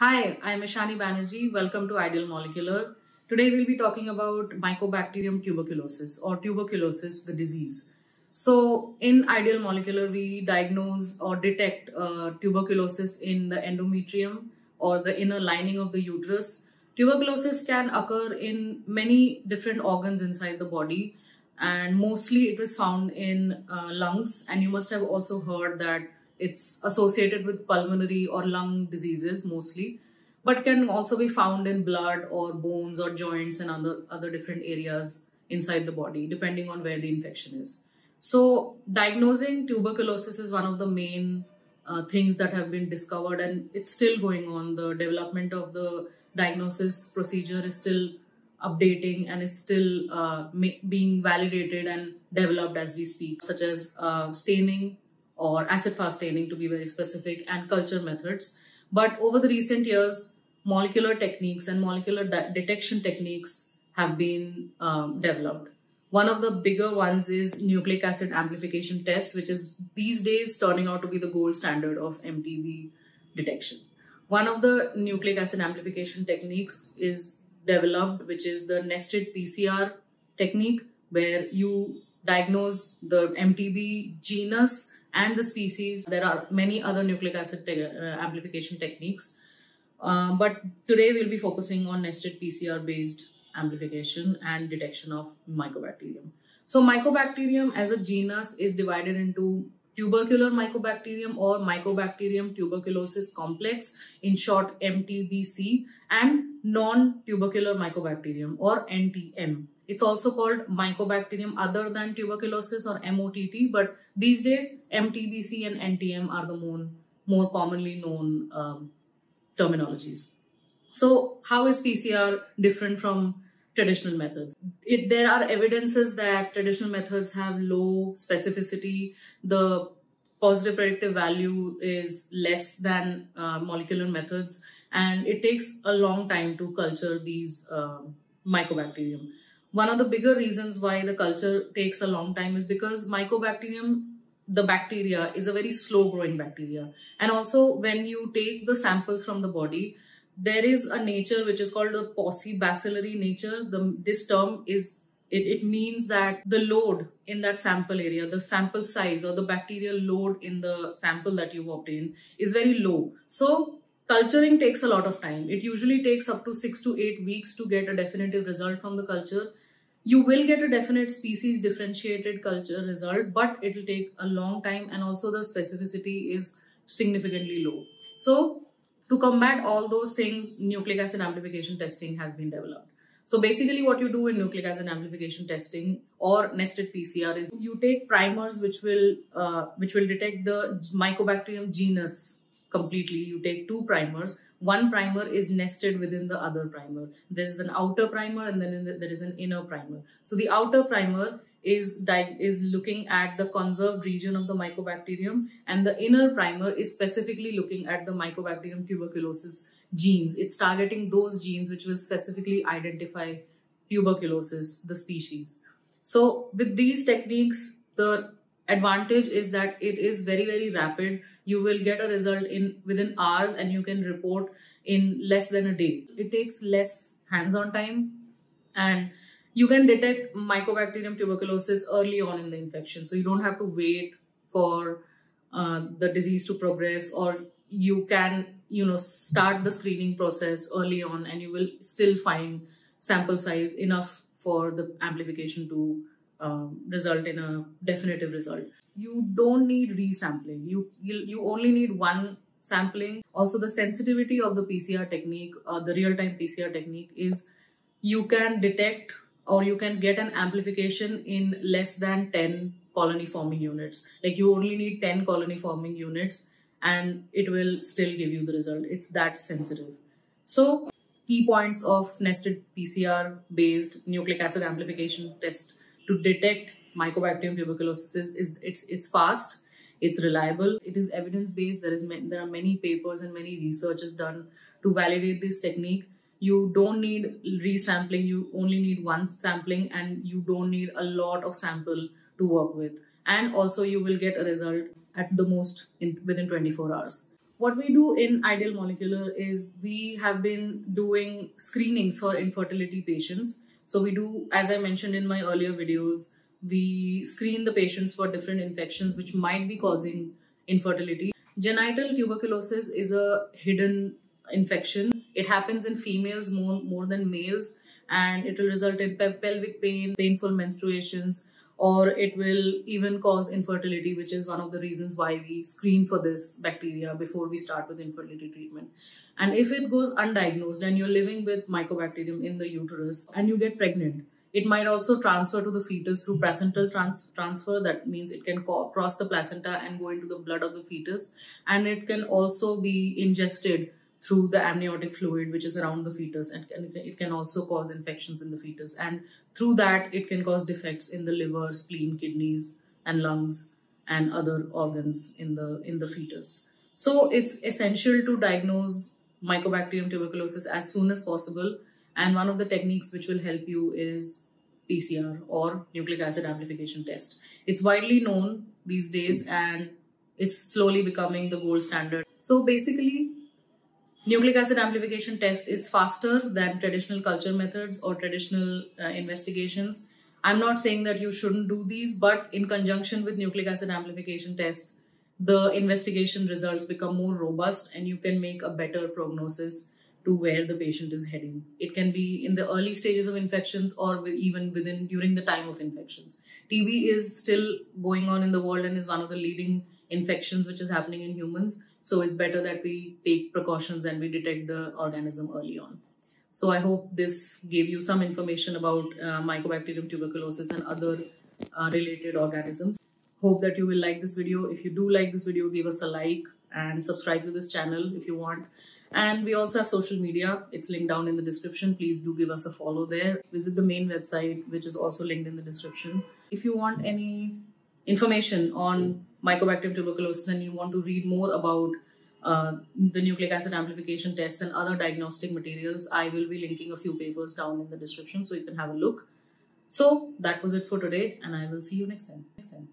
Hi, I'm Ishani Banerjee. Welcome to Ideal Molecular. Today we'll be talking about Mycobacterium tuberculosis or tuberculosis, the disease. So in Ideal Molecular, we diagnose or detect uh, tuberculosis in the endometrium or the inner lining of the uterus. Tuberculosis can occur in many different organs inside the body and mostly it is found in uh, lungs and you must have also heard that it's associated with pulmonary or lung diseases mostly, but can also be found in blood or bones or joints and other, other different areas inside the body, depending on where the infection is. So, diagnosing tuberculosis is one of the main uh, things that have been discovered, and it's still going on. The development of the diagnosis procedure is still updating and it's still uh, being validated and developed as we speak, such as uh, staining, or acid fast staining to be very specific and culture methods. But over the recent years, molecular techniques and molecular de detection techniques have been um, developed. One of the bigger ones is nucleic acid amplification test, which is these days turning out to be the gold standard of MTB detection. One of the nucleic acid amplification techniques is developed, which is the nested PCR technique, where you diagnose the MTB genus and the species. There are many other nucleic acid te uh, amplification techniques. Uh, but today we'll be focusing on nested PCR based amplification and detection of mycobacterium. So mycobacterium as a genus is divided into tubercular mycobacterium or mycobacterium tuberculosis complex, in short MTBC, and non-tubercular mycobacterium or NTM. It's also called mycobacterium other than tuberculosis or MOTT, but these days MTBC and NTM are the more, more commonly known um, terminologies. So how is PCR different from traditional methods? It, there are evidences that traditional methods have low specificity. The positive predictive value is less than uh, molecular methods and it takes a long time to culture these uh, mycobacterium one of the bigger reasons why the culture takes a long time is because mycobacterium the bacteria is a very slow growing bacteria. And also when you take the samples from the body there is a nature which is called the paucibacillary nature. The this term is it, it means that the load in that sample area the sample size or the bacterial load in the sample that you've obtained is very low. So culturing takes a lot of time it usually takes up to 6 to 8 weeks to get a definitive result from the culture you will get a definite species differentiated culture result, but it will take a long time and also the specificity is significantly low. So to combat all those things, nucleic acid amplification testing has been developed. So basically what you do in nucleic acid amplification testing or nested PCR is you take primers which will uh, which will detect the mycobacterium genus completely. You take two primers. One primer is nested within the other primer. There is an outer primer and then there is an inner primer. So the outer primer is, is looking at the conserved region of the mycobacterium and the inner primer is specifically looking at the mycobacterium tuberculosis genes. It's targeting those genes which will specifically identify tuberculosis, the species. So with these techniques, the advantage is that it is very, very rapid you will get a result in within hours and you can report in less than a day. It takes less hands-on time and you can detect mycobacterium tuberculosis early on in the infection. So you don't have to wait for uh, the disease to progress or you can you know start the screening process early on and you will still find sample size enough for the amplification to um, result in a definitive result you don't need resampling. You, you, you only need one sampling. Also, the sensitivity of the PCR technique, uh, the real-time PCR technique is you can detect or you can get an amplification in less than 10 colony forming units. Like you only need 10 colony forming units and it will still give you the result. It's that sensitive. So key points of nested PCR based nucleic acid amplification test to detect mycobacterium tuberculosis is, is it's it's fast it's reliable. It is evidence based there is there are many papers and many researches done to validate this technique. You don't need resampling. You only need one sampling and you don't need a lot of sample to work with. And also you will get a result at the most in within 24 hours. What we do in Ideal Molecular is we have been doing screenings for infertility patients. So we do, as I mentioned in my earlier videos, we screen the patients for different infections which might be causing infertility. Genital tuberculosis is a hidden infection. It happens in females more, more than males and it will result in pelvic pain, painful menstruations, or it will even cause infertility, which is one of the reasons why we screen for this bacteria before we start with infertility treatment. And if it goes undiagnosed and you're living with mycobacterium in the uterus and you get pregnant, it might also transfer to the fetus through placental trans transfer. That means it can cross the placenta and go into the blood of the fetus. And it can also be ingested through the amniotic fluid which is around the fetus and it can also cause infections in the fetus and through that it can cause defects in the liver spleen kidneys and lungs and other organs in the in the fetus so it's essential to diagnose mycobacterium tuberculosis as soon as possible and one of the techniques which will help you is PCR or nucleic acid amplification test. It's widely known these days and it's slowly becoming the gold standard. So basically, Nucleic acid amplification test is faster than traditional culture methods or traditional uh, investigations. I'm not saying that you shouldn't do these, but in conjunction with nucleic acid amplification test, the investigation results become more robust and you can make a better prognosis to where the patient is heading. It can be in the early stages of infections or even within during the time of infections. TB is still going on in the world and is one of the leading infections which is happening in humans. So it's better that we take precautions and we detect the organism early on. So I hope this gave you some information about uh, Mycobacterium tuberculosis and other uh, related organisms. Hope that you will like this video. If you do like this video, give us a like and subscribe to this channel if you want. And we also have social media. It's linked down in the description. Please do give us a follow there. Visit the main website, which is also linked in the description. If you want any information on mycobacterium tuberculosis and you want to read more about uh, the nucleic acid amplification tests and other diagnostic materials, I will be linking a few papers down in the description so you can have a look. So that was it for today and I will see you next time. Next time.